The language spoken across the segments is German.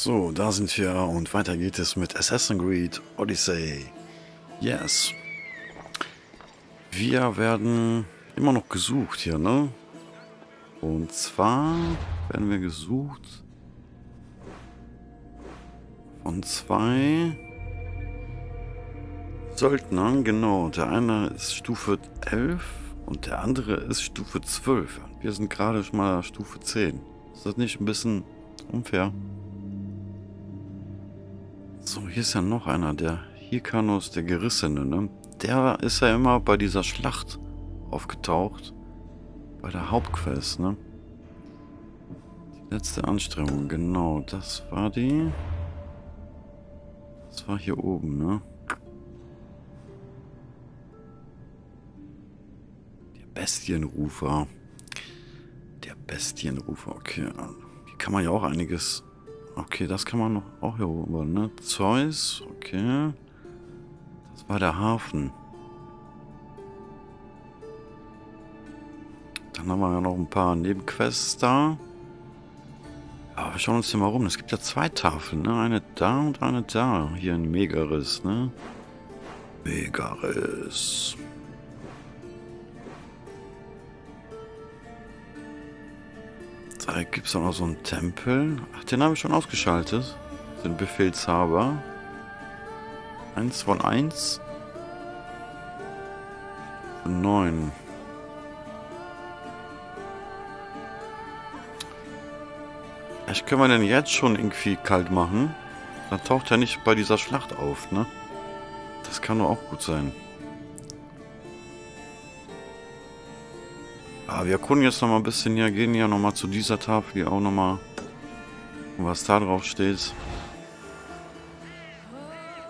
So, da sind wir und weiter geht es mit Assassin's Creed Odyssey. Yes. Wir werden immer noch gesucht hier, ne? Und zwar werden wir gesucht von zwei Söldnern, genau. Der eine ist Stufe 11 und der andere ist Stufe 12. Wir sind gerade schon mal Stufe 10. Ist das nicht ein bisschen unfair? So, hier ist ja noch einer, der Hyrkanus, der Gerissene, ne? Der ist ja immer bei dieser Schlacht aufgetaucht. Bei der Hauptquest, ne? Die letzte Anstrengung, genau. Das war die... Das war hier oben, ne? Der Bestienrufer. Der Bestienrufer, okay. Hier kann man ja auch einiges Okay, das kann man noch auch hier oben, ne? Zeus, okay. Das war der Hafen. Dann haben wir ja noch ein paar Nebenquests da. Aber wir schauen uns hier mal rum. Es gibt ja zwei Tafeln, ne? Eine da und eine da. Hier in Megaris, ne? Megaris. Da gibt es auch noch so einen Tempel. Ach, den habe ich schon ausgeschaltet. Den Befehlshaber. Eins von eins. Neun. Vielleicht können wir den jetzt schon irgendwie kalt machen. Dann taucht er nicht bei dieser Schlacht auf, ne? Das kann doch auch gut sein. Wir erkunden jetzt noch mal ein bisschen hier, gehen ja noch mal zu dieser Tafel hier auch noch mal, was da drauf steht.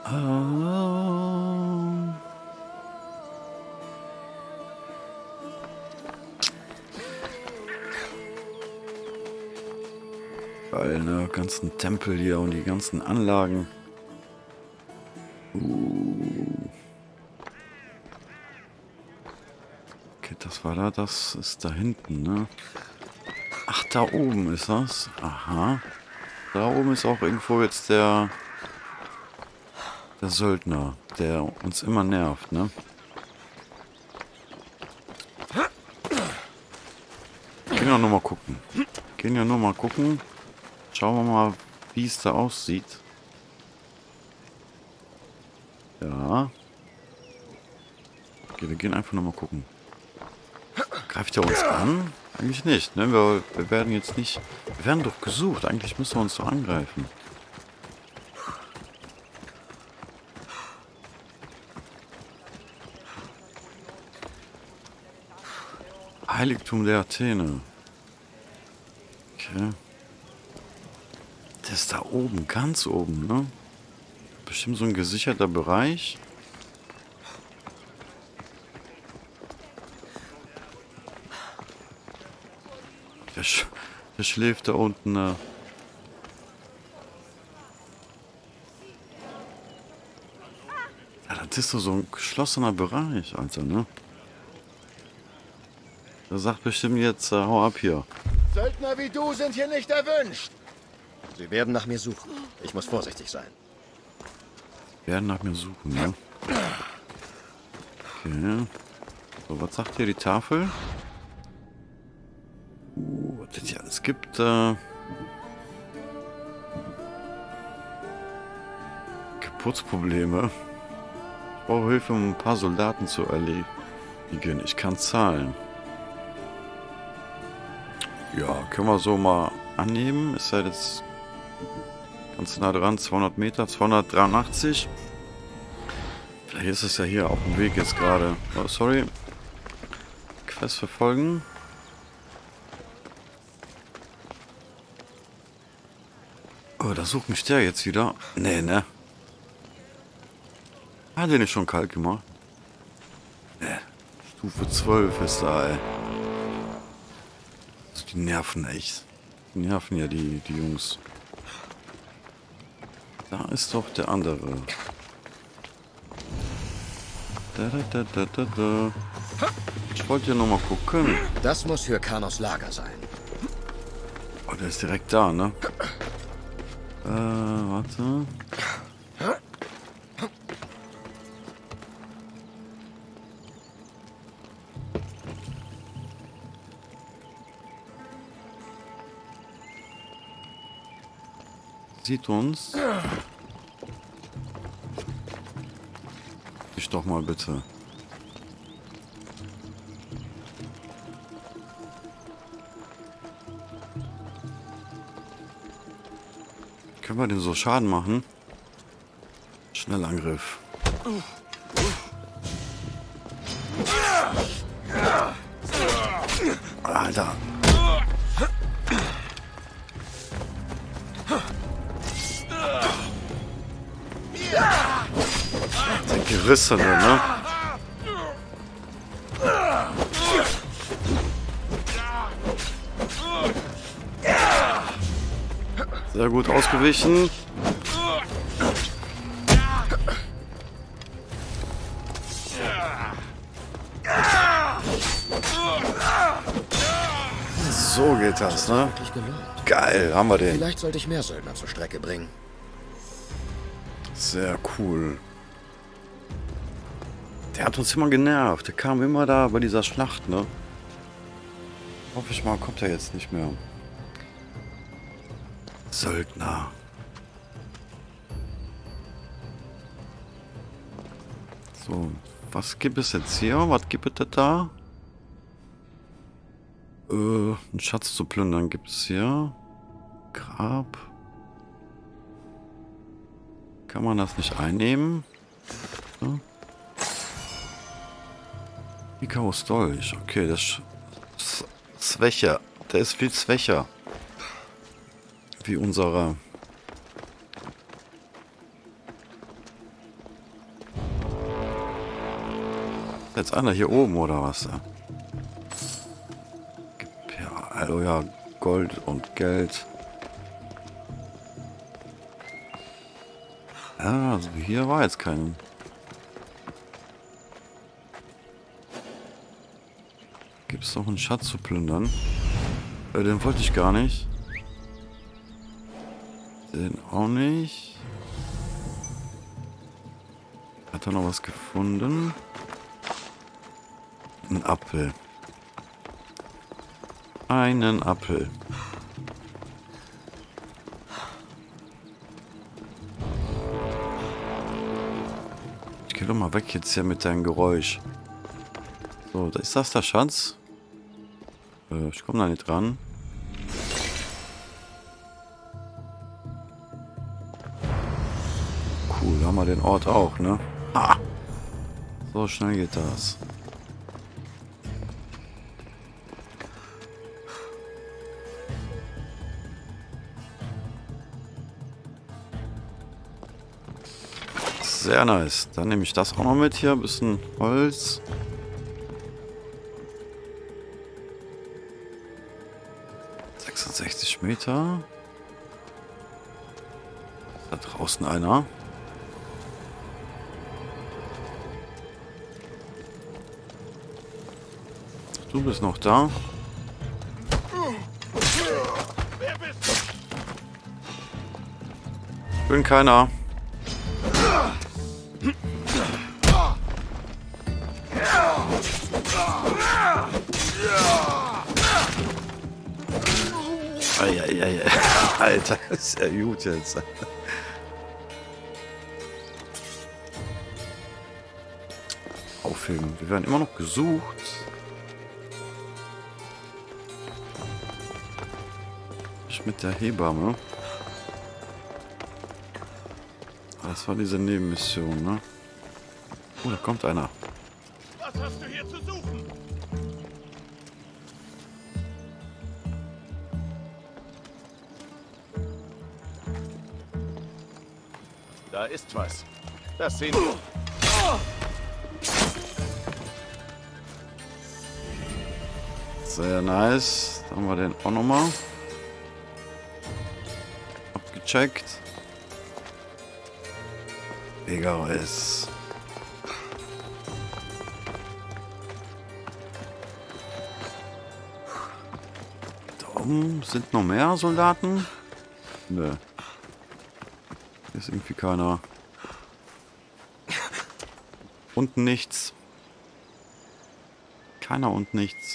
Ah. Geil, ne? Ganzen Tempel hier und die ganzen Anlagen. Uh. War da, das ist da hinten, ne? Ach, da oben ist das. Aha. Da oben ist auch irgendwo jetzt der... Der Söldner, der uns immer nervt, ne? Gehen wir nur mal gucken. Gehen ja nur mal gucken. Schauen wir mal, wie es da aussieht. Ja. Okay, wir gehen einfach nur mal gucken. Greift er uns an? Eigentlich nicht, ne? Wir, wir werden jetzt nicht... Wir werden doch gesucht. Eigentlich müssen wir uns doch angreifen. Heiligtum der Athene. Okay. Der ist da oben, ganz oben, ne? Bestimmt so ein gesicherter Bereich. Der, sch der schläft da unten. Ne? Ja, das ist doch so ein geschlossener Bereich, Alter, ne? Der sagt bestimmt jetzt, äh, hau ab hier. Söldner wie du sind hier nicht erwünscht. Sie werden nach mir suchen. Ich muss vorsichtig sein. Werden nach mir suchen, ne? Okay. So, was sagt hier die Tafel? Uh, was das hier alles gibt, äh... Geburtsprobleme. Ich brauche Hilfe, um ein paar Soldaten zu erledigen. Ich kann zahlen. Ja, können wir so mal annehmen. Ist halt jetzt ganz nah dran, 200 Meter, 283. Vielleicht ist es ja hier auf dem Weg jetzt gerade. Oh, sorry. Quest verfolgen. Oh, da sucht mich der jetzt wieder. Nee, ne? Hat den nicht schon kalt gemacht? Ne. Stufe 12 ist da, ey. Also die nerven echt. Die nerven ja die, die Jungs. Da ist doch der andere. Da, da, da, da, da. Ich wollte ja noch mal gucken. Das muss Hyrkanos Lager sein. Oh, der ist direkt da, ne? Warte. Sieht uns. Ich doch mal bitte. Können wir den so Schaden machen? Schnellangriff. Alter. Der Gerissene, ne? Gut ausgewichen. So geht das, ne? Geil, haben wir den. Vielleicht sollte ich mehr Söldner zur Strecke bringen. Sehr cool. Der hat uns immer genervt. Der kam immer da bei dieser Schlacht, ne? Hoffe ich mal, kommt er jetzt nicht mehr. Söldner. So, was gibt es jetzt hier? Was gibt es da? Äh, einen Schatz zu plündern gibt es hier. Grab. Kann man das nicht einnehmen? So. Icarus Dolch. Okay, das ist schwächer. Der ist viel schwächer. Wie unsere. Jetzt einer hier oben oder was? Ja, also ja, Gold und Geld. Ja, also hier war jetzt kein. Gibt es noch einen Schatz zu plündern? Äh, den wollte ich gar nicht. Den auch nicht. Hat er noch was gefunden? Ein Apfel. Einen Apfel. Ich geh doch mal weg jetzt hier mit deinem Geräusch. So, ist das der Schatz? Äh, ich komme da nicht dran. Den Ort auch, ne? Ah! So schnell geht das. Sehr nice. Dann nehme ich das auch noch mit hier. Ein bisschen Holz. Meter. Da draußen einer. Du bist noch da. Bin keiner. Alter, ist ja gut jetzt. Aufheben. Wir werden immer noch gesucht. Mit der Hebamme. Das war diese Nebenmission, ne? Oh, da kommt einer. Was hast du hier zu suchen? Da ist was. Das sehen wir. Sehr nice. Da haben wir den auch nochmal. Abgecheckt. Egares. Da oben sind noch mehr Soldaten. Nö. ist irgendwie keiner. Unten nichts. Keiner und nichts.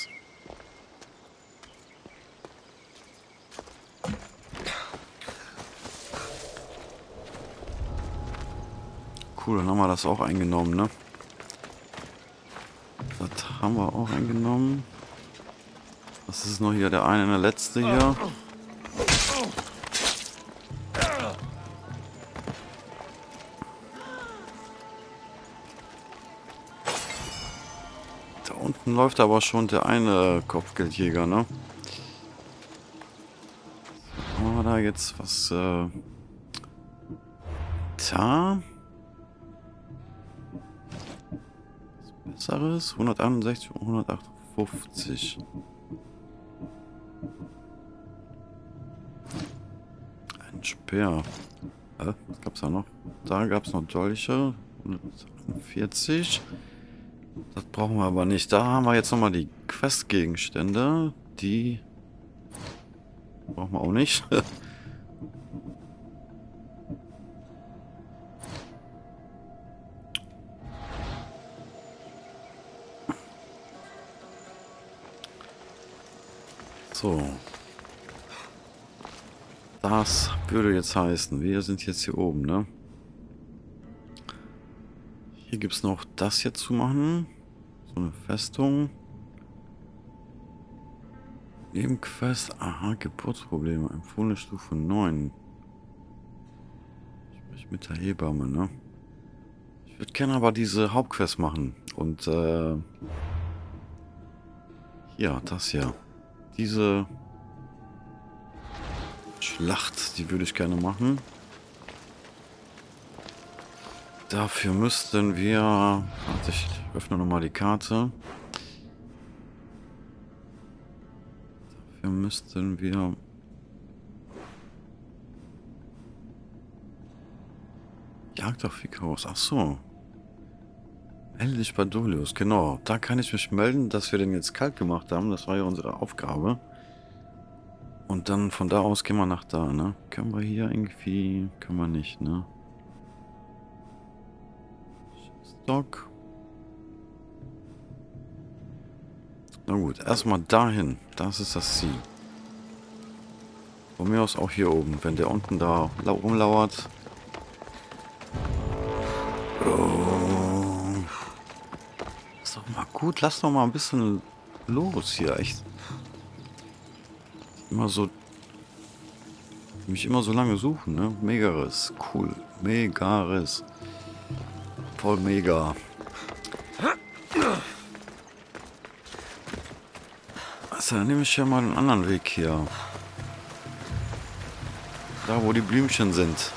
Cool, dann haben wir das auch eingenommen, ne? Das haben wir auch eingenommen. Was ist noch hier? Der eine, der letzte hier. Da unten läuft aber schon der eine Kopfgeldjäger, ne? Haben wir da jetzt was, äh... Da... Besseres? 161 und 158. Ein Speer. Äh, was gab's da noch? Da gab's noch Dolche. 141. Das brauchen wir aber nicht. Da haben wir jetzt nochmal die Questgegenstände. Die brauchen wir auch nicht. So. Das würde jetzt heißen, wir sind jetzt hier oben, ne? Hier gibt es noch das hier zu machen. So eine Festung. Nebenquest. Aha, Geburtsprobleme. Empfohlene Stufe 9. Sprich mit der Hebamme, ne? Ich würde gerne aber diese Hauptquest machen. Und, äh... Ja, das hier. Diese Schlacht, die würde ich gerne machen. Dafür müssten wir... Warte, ich öffne nochmal die Karte. Dafür müssten wir... Jagd auf Icarus. Ach so. Melde dich bei Dolius. Genau. Da kann ich mich melden, dass wir den jetzt kalt gemacht haben. Das war ja unsere Aufgabe. Und dann von da aus gehen wir nach da, ne? Können wir hier irgendwie... Können wir nicht, ne? Stock. Na gut, erstmal dahin. Das ist das Ziel. Von mir aus auch hier oben. Wenn der unten da rumlauert. Oh. Ist doch mal gut. Lass doch mal ein bisschen los hier. Echt. Immer so... Mich immer so lange suchen, ne? Megaris. Cool. Megaris. Voll mega. Also, dann nehme ich ja mal einen anderen Weg hier. Da, wo die Blümchen sind.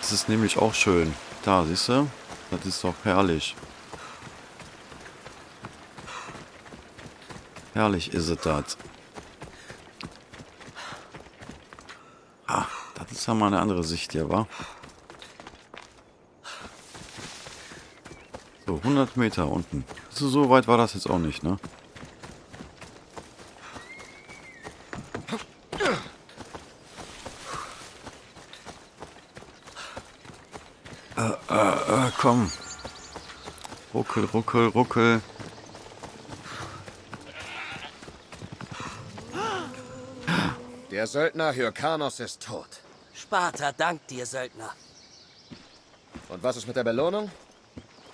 Das ist nämlich auch schön. Da, siehst du? Das ist doch herrlich. Herrlich ist es das. Ah, das ist ja mal eine andere Sicht hier, wa? So, 100 Meter unten. So, so weit war das jetzt auch nicht, ne? Äh, äh, äh, komm. Ruckel, ruckel, ruckel. Der Söldner Hyrkanos ist tot. Sparta dankt dir, Söldner. Und was ist mit der Belohnung?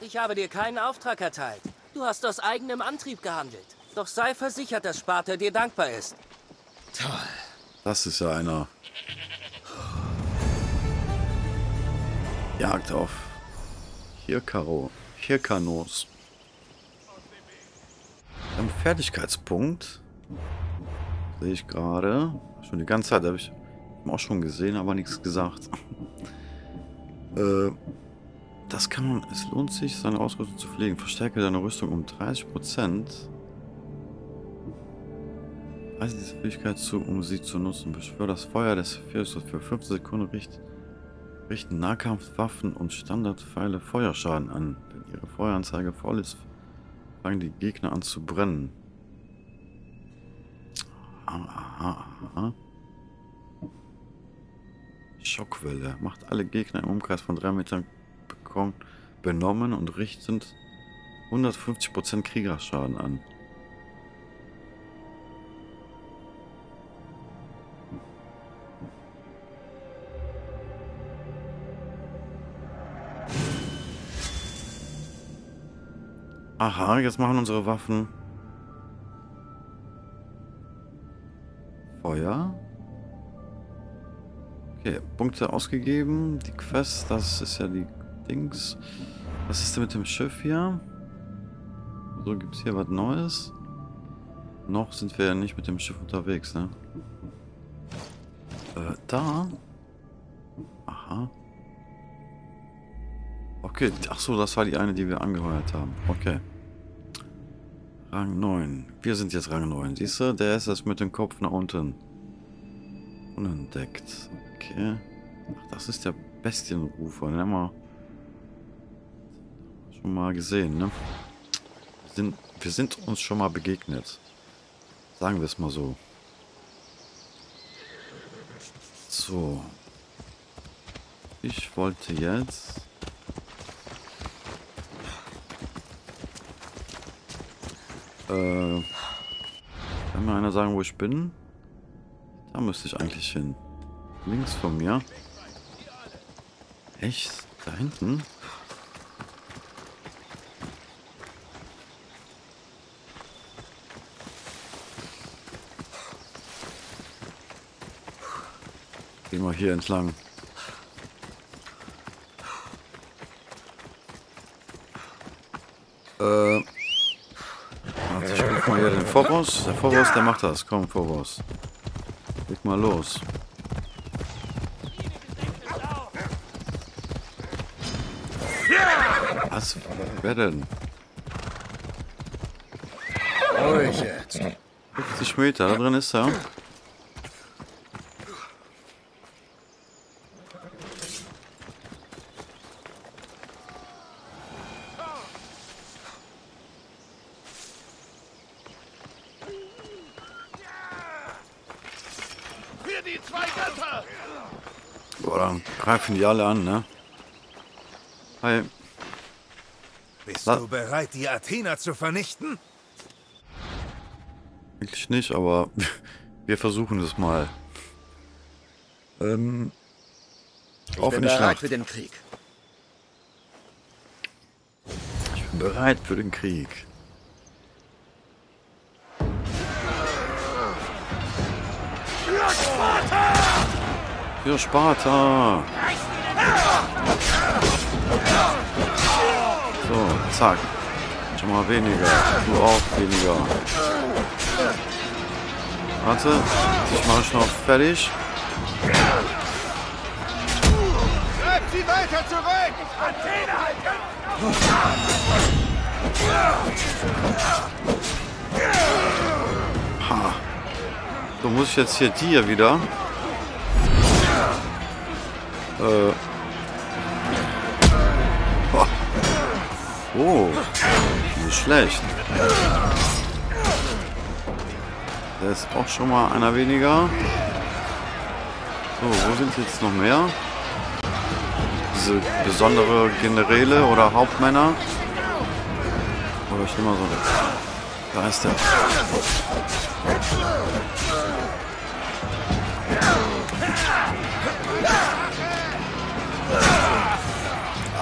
Ich habe dir keinen Auftrag erteilt. Du hast aus eigenem Antrieb gehandelt. Doch sei versichert, dass Sparta dir dankbar ist. Toll. Das ist ja einer. Jagd auf Hirkaro. Hirkanos. Am Fertigkeitspunkt sehe ich gerade. Schon die ganze Zeit habe ich auch schon gesehen, aber nichts gesagt. äh, das kann man. Es lohnt sich, seine Ausrüstung zu pflegen. Verstärke deine Rüstung um 30%. Weise diese Fähigkeit zu, um sie zu nutzen. Beschwör das Feuer des Feuers für 15 Sekunden richt, richten Nahkampfwaffen und Standardpfeile Feuerschaden an. Wenn ihre Feueranzeige voll ist, fangen die Gegner an zu brennen. Aha, aha. Schockwelle. Macht alle Gegner im Umkreis von 3 Metern bekommen, benommen und richtet 150% Kriegerschaden an. Aha, jetzt machen unsere Waffen Feuer. Okay, Punkte ausgegeben. Die Quest, das ist ja die Dings. Was ist denn mit dem Schiff hier? So, gibt es hier was Neues? Noch sind wir ja nicht mit dem Schiff unterwegs, ne? Äh, da? Aha. Okay, ach so, das war die eine, die wir angeheuert haben. Okay. Rang 9. Wir sind jetzt Rang 9. Siehst du, der ist jetzt mit dem Kopf nach unten. Unentdeckt. Okay. Ach, das ist der Bestienrufer. Den haben wir schon mal gesehen, ne? Wir sind, wir sind uns schon mal begegnet. Sagen wir es mal so. So. Ich wollte jetzt... Äh, kann mir einer sagen, wo ich bin? Da müsste ich eigentlich hin. Links von mir. Echt? Da hinten? Gehen wir hier entlang. Äh... Warte, ich Vorbos. Der Vorbos, der macht das. Komm, Vorbos. Leg mal los. Was? Wer denn? Ruhig jetzt. 50 Meter, da drin ist er. Boah, dann greifen die alle an, ne? Hi. Bist Was? du bereit, die Athener zu vernichten? Eigentlich nicht, aber wir versuchen es mal. Ähm, Ich auf bin bereit Schlacht. für den Krieg. Ich bin bereit für den Krieg. Für Sparta! So, zack. Schon mal weniger. Du auch weniger. Warte, ich mache ich noch fertig. Treibt sie weiter zurück! Ha. So muss ich jetzt hier die hier wieder. Äh. Oh. Nicht schlecht. Da ist auch schon mal einer weniger. So, wo sind jetzt noch mehr? Diese besondere Generäle oder Hauptmänner. Oder ich nehme mal so. Da ist der.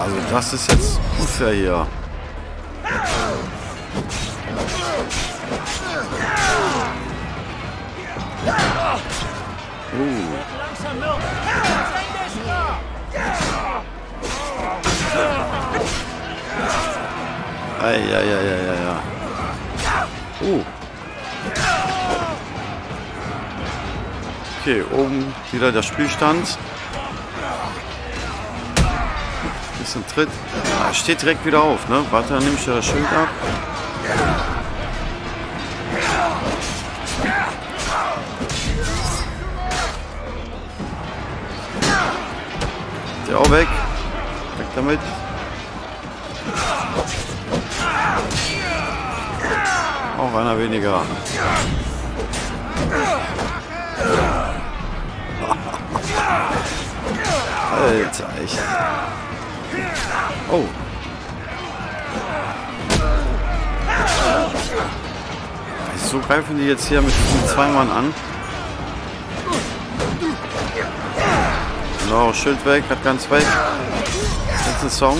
Also das ist jetzt unfair hier. Uh. Eieieiei. Uh. Okay, oben wieder der Spielstand. Bisschen Tritt. Ah, steht direkt wieder auf, ne? Warte, dann nehme ich das Schild ab. Der auch weg. Weg damit. Auch einer weniger. Alter, echt. Oh. So greifen die jetzt hier mit diesen zwei Mann an. Genau, Schild weg, hat ganz weg. Jetzt ein Song.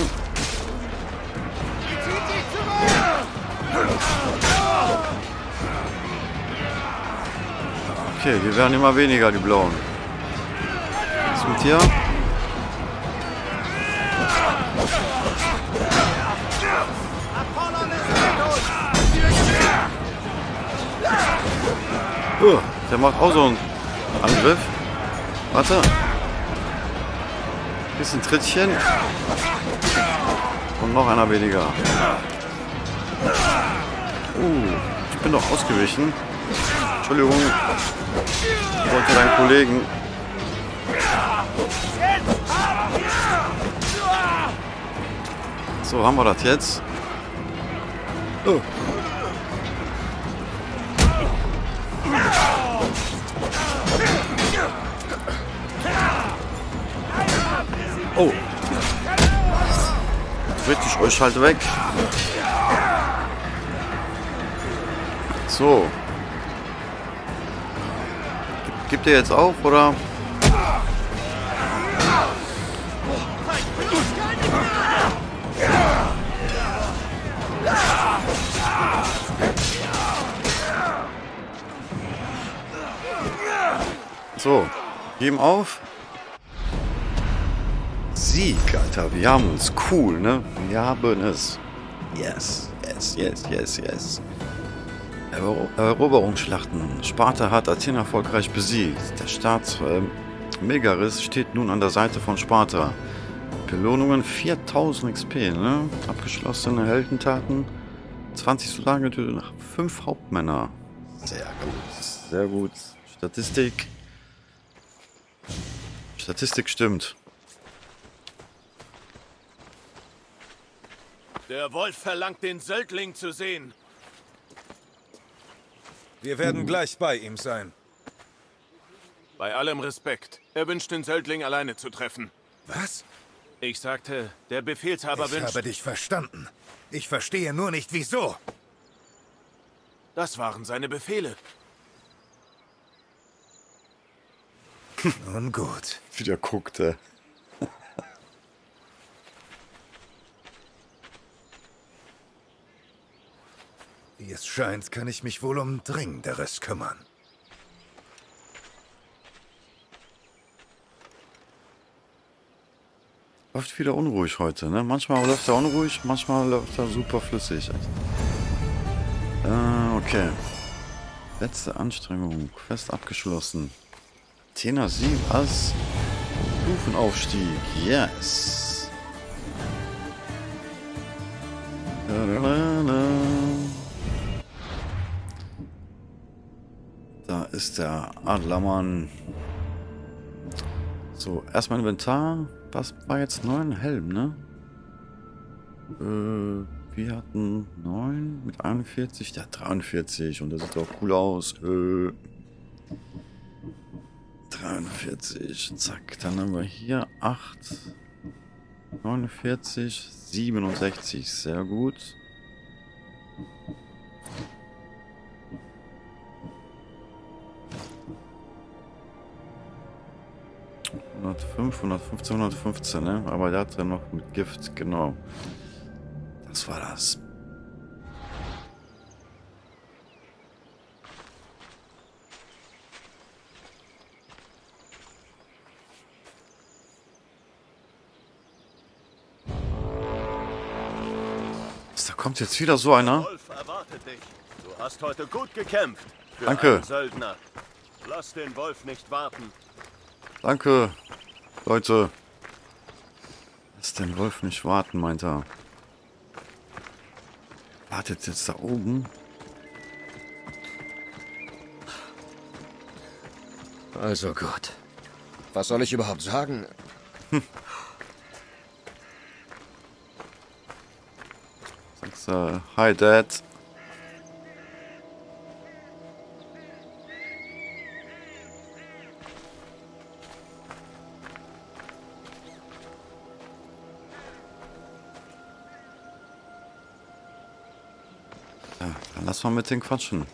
Okay, die werden immer weniger, die blauen. Was mit dir? Oh, der macht auch so einen Angriff. Warte. Bisschen Trittchen. Und noch einer weniger. Uh, ich bin doch ausgewichen. Entschuldigung. Ich wollte deinen Kollegen. So, haben wir das jetzt? Oh. Oh. Richtig euch halt weg. So. Gib- Gibt ihr jetzt auf, oder? So, geben auf. Sieg, Alter. Wir haben uns. Cool, ne? Wir haben es. Yes, yes, yes, yes, yes. Ero Eroberungsschlachten. Sparta hat Athen erfolgreich besiegt. Der Staat ähm, Megaris steht nun an der Seite von Sparta. Belohnungen 4000 XP, ne? Abgeschlossene Heldentaten. 20 Soldaten getötet nach 5 Hauptmänner. Sehr gut, sehr gut. Statistik. Statistik stimmt. Der Wolf verlangt, den Söldling zu sehen. Wir werden gleich bei ihm sein. Bei allem Respekt. Er wünscht den Söldling alleine zu treffen. Was? Ich sagte, der Befehlshaber Ich wünscht... habe dich verstanden. Ich verstehe nur nicht, wieso. Das waren seine Befehle. Nun gut. Wieder guckte. Es scheint, kann ich mich wohl um Dringenderes kümmern. Läuft wieder unruhig heute, ne? Manchmal läuft er unruhig, manchmal läuft er super flüssig. Äh, okay. Letzte Anstrengung. Quest abgeschlossen. Tena 7 als Stufenaufstieg. Yes. Da-da-da-da. Da ist der Adlermann. So, erstmal Inventar. Was war jetzt 9? Helm, ne? Äh, wir hatten 9 mit 41. Der hat 43 und der sieht auch cool aus. Äh, 43. Zack, dann haben wir hier 8. 49, 67. Sehr gut. ...105, 115, 115, ne? Aber der hatte noch mit Gift, genau. Das war das. Da kommt jetzt wieder so einer. Wolf erwartet dich. Du hast heute gut gekämpft. Für Danke. Lass den Wolf nicht warten. Danke, Leute. Lass den Wolf nicht warten, meint er. Wartet jetzt da oben. Also gut. Was soll ich überhaupt sagen? Sagst du, hi Dad. Dann lass mal mit den quatschen.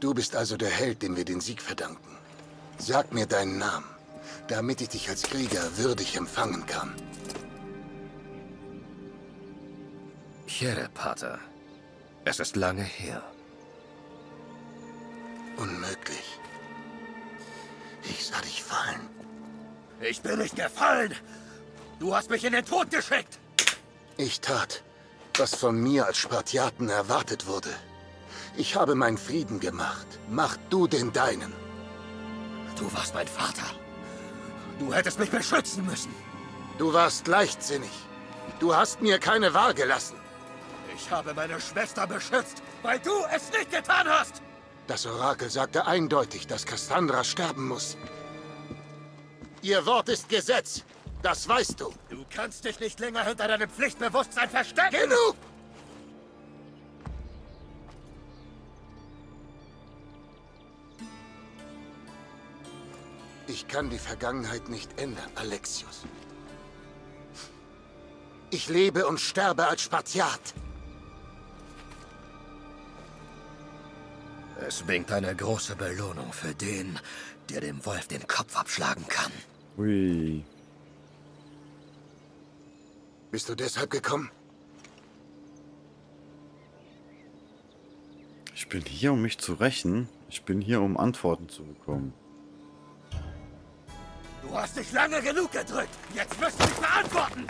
Du bist also der Held, dem wir den Sieg verdanken. Sag mir deinen Namen, damit ich dich als Krieger würdig empfangen kann. Chere, Pater. Es ist lange her. Unmöglich. Ich sah dich fallen. Ich bin nicht gefallen. Du hast mich in den Tod geschickt. Ich tat, was von mir als Spartiaten erwartet wurde. Ich habe meinen Frieden gemacht. Mach du den deinen. Du warst mein Vater. Du hättest mich beschützen müssen. Du warst leichtsinnig. Du hast mir keine Wahl gelassen. Ich habe meine Schwester beschützt, weil du es nicht getan hast. Das Orakel sagte eindeutig, dass Cassandra sterben muss. Ihr Wort ist Gesetz. Das weißt du. Du kannst dich nicht länger hinter deinem Pflichtbewusstsein verstecken. Genug! Ich kann die Vergangenheit nicht ändern, Alexius. Ich lebe und sterbe als Spartiat. Es winkt eine große Belohnung für den, der dem Wolf den Kopf abschlagen kann. Ui. Bist du deshalb gekommen? Ich bin hier, um mich zu rächen. Ich bin hier, um Antworten zu bekommen. Du hast dich lange genug gedrückt. Jetzt wirst du dich beantworten.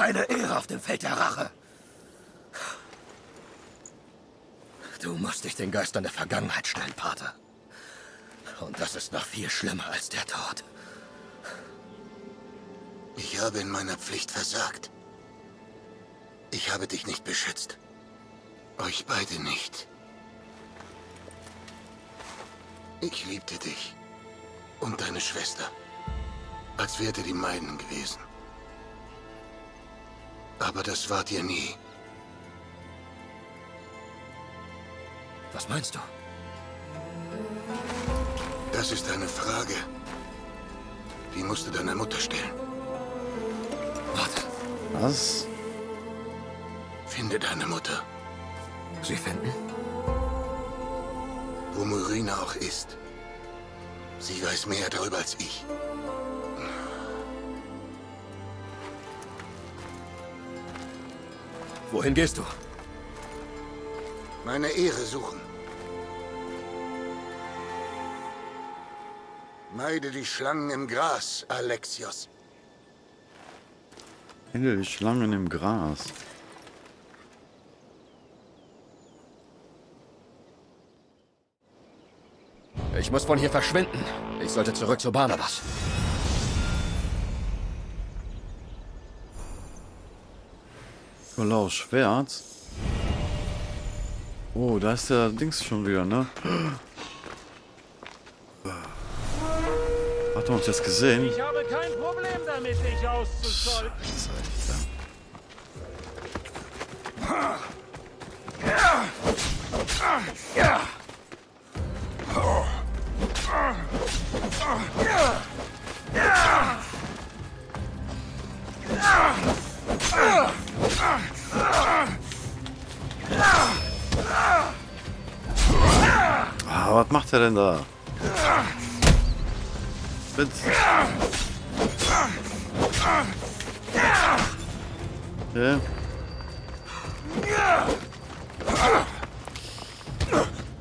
Keine Ehre auf dem Feld der Rache. Du musst dich den Geistern der Vergangenheit stellen, Pater. Und das ist noch viel schlimmer als der Tod. Ich habe in meiner Pflicht versagt. Ich habe dich nicht beschützt. Euch beide nicht. Ich liebte dich. Und deine Schwester. Als ihr die meinen gewesen. Aber das wart ihr nie. Was meinst du? Das ist eine Frage. Die musst du deiner Mutter stellen. Warte, Was? Finde deine Mutter, sie finden? wo Murina auch ist. Sie weiß mehr darüber als ich. Wohin gehst du? Meine Ehre suchen. Meide die Schlangen im Gras, Alexios. Hände die Schlangen im Gras. Ich muss von hier verschwinden. Ich sollte zurück zu Barnabas. Nikolaus Schwert. Oh, da ist der Dings schon wieder, ne? Hat er uns jetzt gesehen? Ich habe kein Problem damit, dich auszuschalten. Ah, was macht er denn da? Bitte. Ja.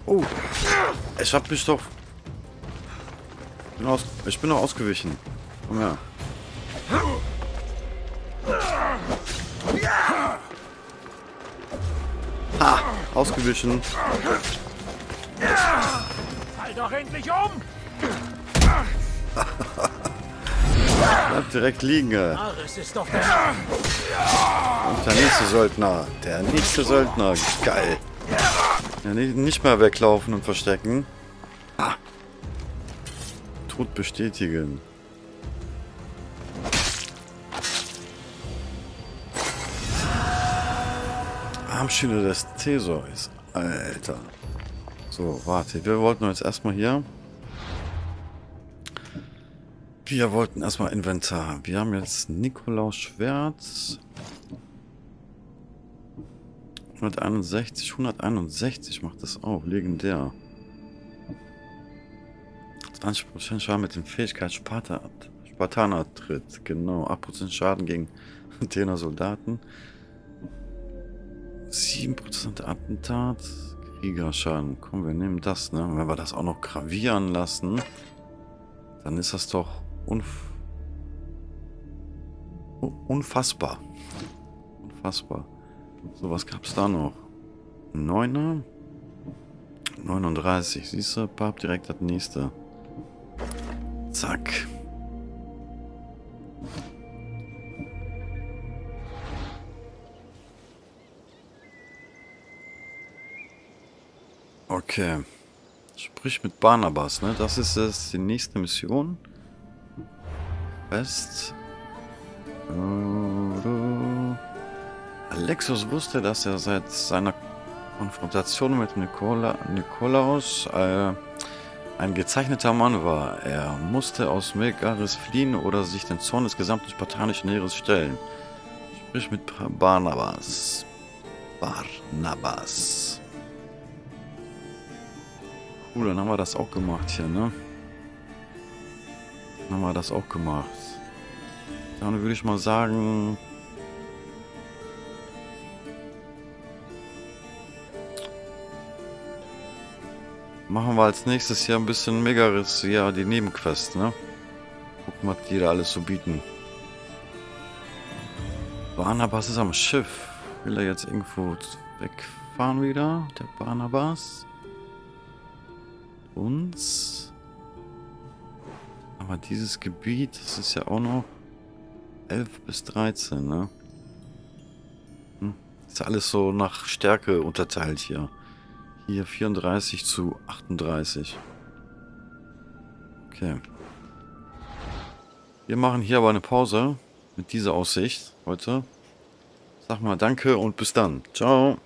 Oh. Ich hab mich doch... Bin aus, ich bin doch ausgewichen. Komm her. Ausgewichen. Fall doch endlich um! Bleib direkt liegen. Und der nächste Söldner. Der nächste Söldner. Geil. Ja, nicht, nicht mehr weglaufen und verstecken. Ah. Tod bestätigen. Armschiene des Theseus. Alter. So, warte. Wir wollten jetzt erstmal hier... Wir wollten erstmal Inventar. Wir haben jetzt Nikolaus Schwert. 161, 161 macht das auch. Legendär. 20% Schaden mit den Fähigkeit Sparta Spartaner tritt. Genau. 8% Schaden gegen Athener Soldaten. 7% Attentat. Kriegerschaden. Komm, wir nehmen das, ne? Wenn wir das auch noch gravieren lassen, dann ist das doch unf unfassbar. Unfassbar. So, was gab's da noch? 9er? 39. Siehst du, Pap, direkt das nächste. Zack. Okay. Sprich mit Barnabas, ne? Das ist es, die nächste Mission. West. Alexus wusste, dass er seit seiner Konfrontation mit Nikola, Nikolaus äh, ein gezeichneter Mann war. Er musste aus Megaris fliehen oder sich den Zorn des gesamten spartanischen Heeres stellen. Sprich mit Barnabas. Barnabas. Cool, dann haben wir das auch gemacht hier, ne? Dann haben wir das auch gemacht. Dann würde ich mal sagen... Machen wir als nächstes hier ein bisschen Megaris, ja, die Nebenquest, ne? Gucken, was die da alles so bieten. Barnabas ist am Schiff. Will er jetzt irgendwo wegfahren wieder? Der Barnabas? Uns? Aber dieses Gebiet, das ist ja auch noch 11 bis 13, ne? Hm. Ist alles so nach Stärke unterteilt hier. Hier 34 zu 38. Okay. Wir machen hier aber eine Pause mit dieser Aussicht heute. Sag mal danke und bis dann. Ciao.